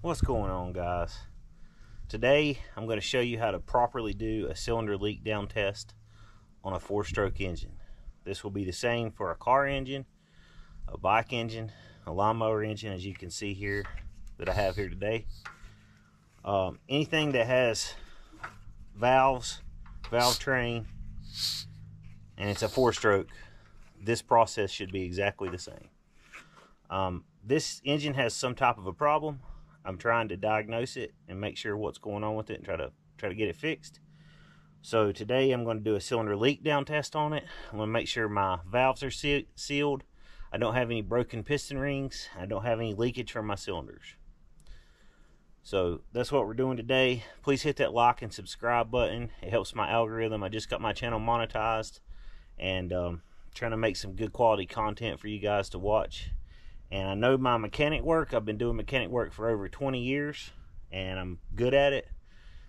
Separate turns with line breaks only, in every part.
What's going on guys? Today I'm going to show you how to properly do a cylinder leak down test on a four stroke engine. This will be the same for a car engine, a bike engine, a lawnmower engine as you can see here that I have here today. Um, anything that has valves, valve train, and it's a four stroke, this process should be exactly the same. Um, this engine has some type of a problem I'm trying to diagnose it and make sure what's going on with it and try to try to get it fixed. So today I'm going to do a cylinder leak down test on it. I'm going to make sure my valves are sealed. I don't have any broken piston rings. I don't have any leakage from my cylinders. So that's what we're doing today. Please hit that like and subscribe button. It helps my algorithm. I just got my channel monetized and um, trying to make some good quality content for you guys to watch and I know my mechanic work. I've been doing mechanic work for over 20 years and I'm good at it.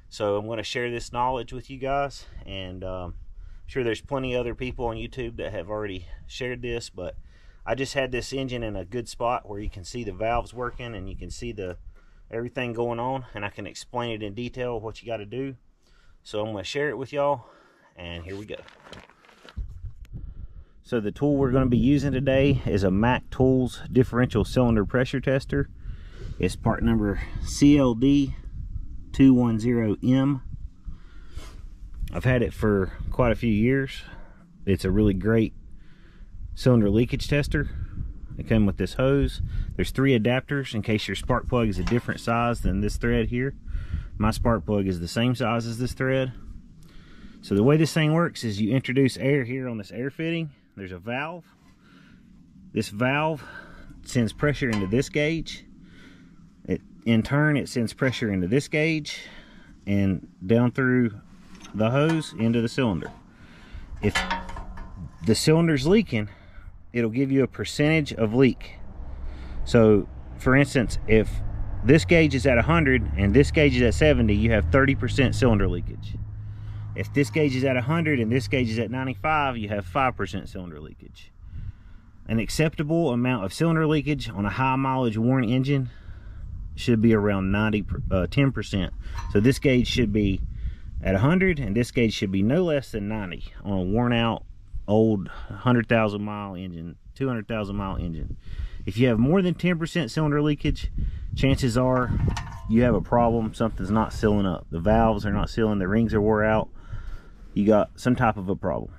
So I'm going to share this knowledge with you guys and um, I'm sure there's plenty of other people on YouTube that have already shared this, but I just had this engine in a good spot where you can see the valves working and you can see the everything going on and I can explain it in detail what you got to do. So I'm going to share it with y'all and here we go. So the tool we're going to be using today is a Mac Tools differential cylinder pressure tester. It's part number CLD210M. I've had it for quite a few years. It's a really great cylinder leakage tester. It came with this hose. There's three adapters in case your spark plug is a different size than this thread here. My spark plug is the same size as this thread. So the way this thing works is you introduce air here on this air fitting there's a valve. This valve sends pressure into this gauge. It, in turn, it sends pressure into this gauge and down through the hose into the cylinder. If the cylinder's leaking, it'll give you a percentage of leak. So, for instance, if this gauge is at 100 and this gauge is at 70, you have 30% cylinder leakage. If this gauge is at 100 and this gauge is at 95, you have 5% cylinder leakage. An acceptable amount of cylinder leakage on a high mileage worn engine should be around 90, uh, 10%. So this gauge should be at 100 and this gauge should be no less than 90 on a worn out old 100,000 mile engine, 200,000 mile engine. If you have more than 10% cylinder leakage, chances are you have a problem. Something's not sealing up. The valves are not sealing, the rings are wore out, you got some type of a problem.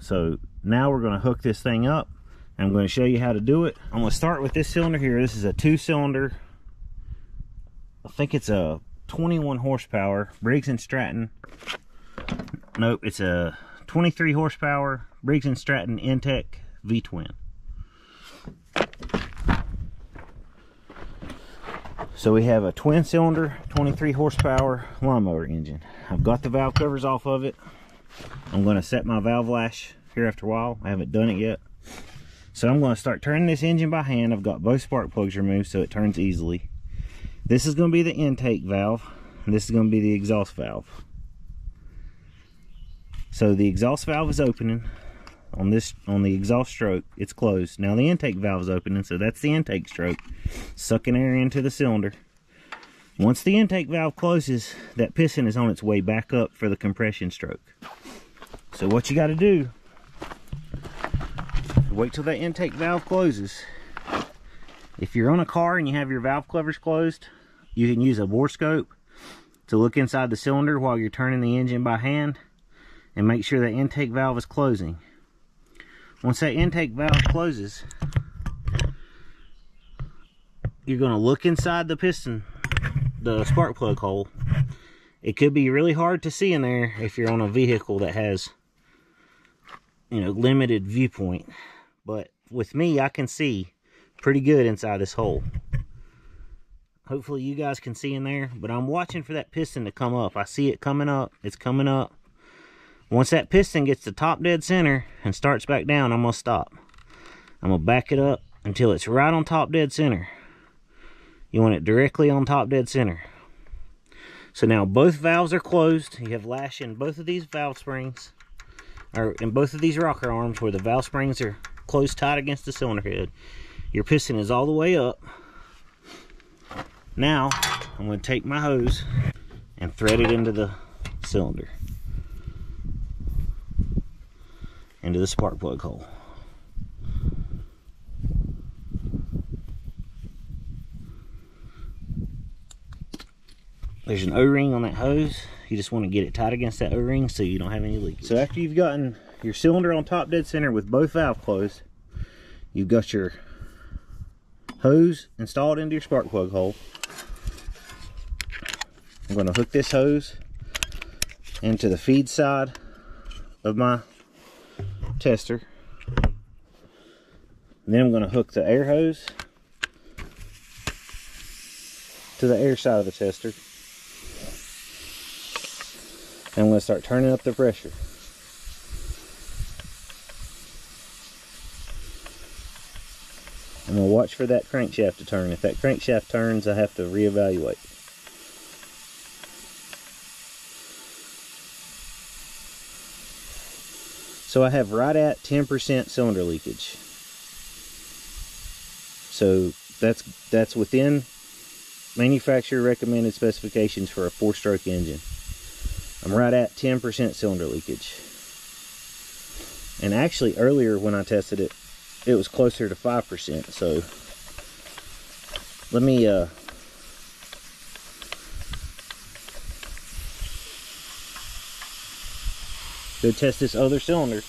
So now we're going to hook this thing up. I'm going to show you how to do it. I'm going to start with this cylinder here. This is a two cylinder. I think it's a 21 horsepower Briggs & Stratton. Nope, it's a 23 horsepower Briggs & Stratton Intek V-twin. So we have a twin cylinder, 23 horsepower lawnmower engine. I've got the valve covers off of it. I'm going to set my valve lash here after a while. I haven't done it yet. So I'm going to start turning this engine by hand. I've got both spark plugs removed so it turns easily. This is going to be the intake valve. This is going to be the exhaust valve. So the exhaust valve is opening on this on the exhaust stroke it's closed now the intake valve is opening so that's the intake stroke sucking air into the cylinder once the intake valve closes that piston is on its way back up for the compression stroke. So what you got to do wait till that intake valve closes. If you're on a car and you have your valve covers closed you can use a borescope to look inside the cylinder while you're turning the engine by hand and make sure that intake valve is closing. Once that intake valve closes, you're going to look inside the piston, the spark plug hole. It could be really hard to see in there if you're on a vehicle that has, you know, limited viewpoint. But with me, I can see pretty good inside this hole. Hopefully you guys can see in there, but I'm watching for that piston to come up. I see it coming up. It's coming up. Once that piston gets to top dead center and starts back down, I'm going to stop. I'm going to back it up until it's right on top dead center. You want it directly on top dead center. So now both valves are closed. You have lash in both of these valve springs, or in both of these rocker arms where the valve springs are closed tight against the cylinder head. Your piston is all the way up. Now, I'm going to take my hose and thread it into the cylinder. Into the spark plug hole. There's an O-ring on that hose. You just want to get it tight against that O-ring so you don't have any leaks. So after you've gotten your cylinder on top dead center with both valve closed, you've got your hose installed into your spark plug hole. I'm going to hook this hose into the feed side of my tester. And then I'm going to hook the air hose to the air side of the tester. And I'm going to start turning up the pressure. I'm going to watch for that crankshaft to turn. If that crankshaft turns, I have to reevaluate. So I have right at 10% cylinder leakage. So that's that's within manufacturer recommended specifications for a four-stroke engine. I'm right at 10% cylinder leakage. And actually earlier when I tested it, it was closer to 5%. So let me uh, go test this other cylinder.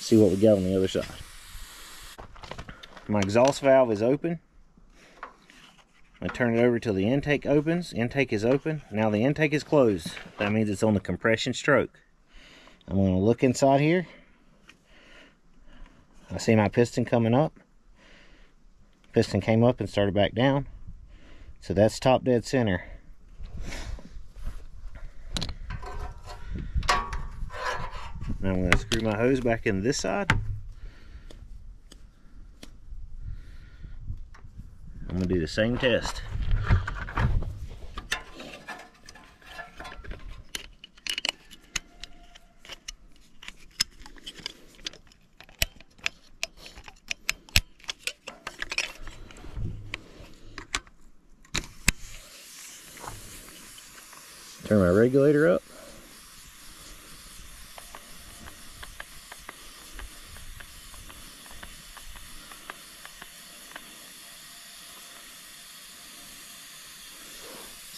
See what we got on the other side. My exhaust valve is open. I turn it over till the intake opens. Intake is open. Now the intake is closed. That means it's on the compression stroke. I'm going to look inside here. I see my piston coming up. Piston came up and started back down. So that's top dead center. Now I'm going to screw my hose back in this side. I'm to do the same test. Turn my regulator up.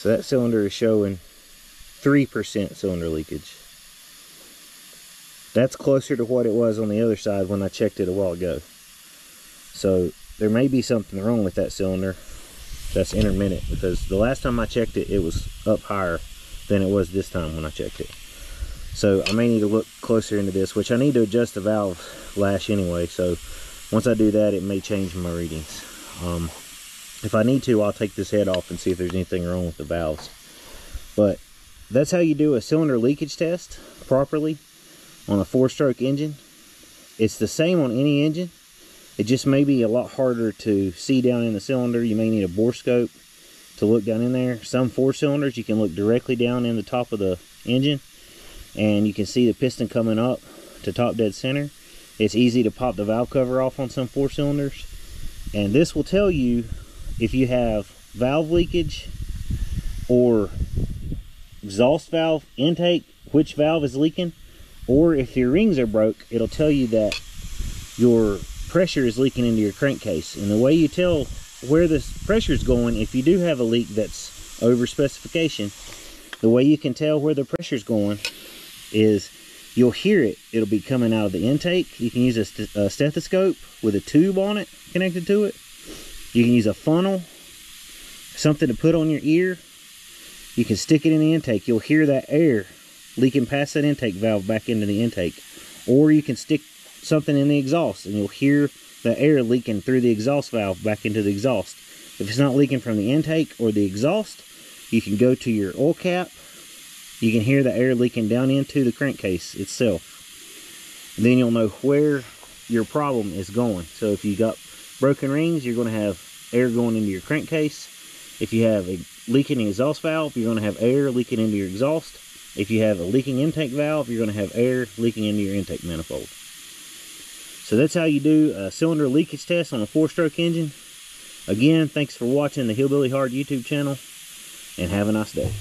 So that cylinder is showing 3% cylinder leakage. That's closer to what it was on the other side when I checked it a while ago. So there may be something wrong with that cylinder that's intermittent because the last time I checked it, it was up higher than it was this time when I checked it. So I may need to look closer into this, which I need to adjust the valve lash anyway. So once I do that, it may change my readings. Um, if I need to, I'll take this head off and see if there's anything wrong with the valves. But that's how you do a cylinder leakage test properly on a four-stroke engine. It's the same on any engine. It just may be a lot harder to see down in the cylinder. You may need a bore scope to look down in there. Some four cylinders, you can look directly down in the top of the engine and you can see the piston coming up to top dead center. It's easy to pop the valve cover off on some four cylinders. And this will tell you if you have valve leakage or exhaust valve intake, which valve is leaking, or if your rings are broke, it'll tell you that your pressure is leaking into your crankcase. And the way you tell where the pressure is going, if you do have a leak that's over specification, the way you can tell where the pressure is going is you'll hear it. It'll be coming out of the intake. You can use a, st a stethoscope with a tube on it connected to it you can use a funnel, something to put on your ear. You can stick it in the intake. You'll hear that air leaking past that intake valve back into the intake. Or you can stick something in the exhaust and you'll hear the air leaking through the exhaust valve back into the exhaust. If it's not leaking from the intake or the exhaust, you can go to your oil cap. You can hear the air leaking down into the crankcase itself. And then you'll know where your problem is going. So if you got broken rings, you're going to have air going into your crankcase. If you have a leaking exhaust valve, you're going to have air leaking into your exhaust. If you have a leaking intake valve, you're going to have air leaking into your intake manifold. So that's how you do a cylinder leakage test on a four-stroke engine. Again, thanks for watching the Hillbilly Hard YouTube channel, and have a nice day.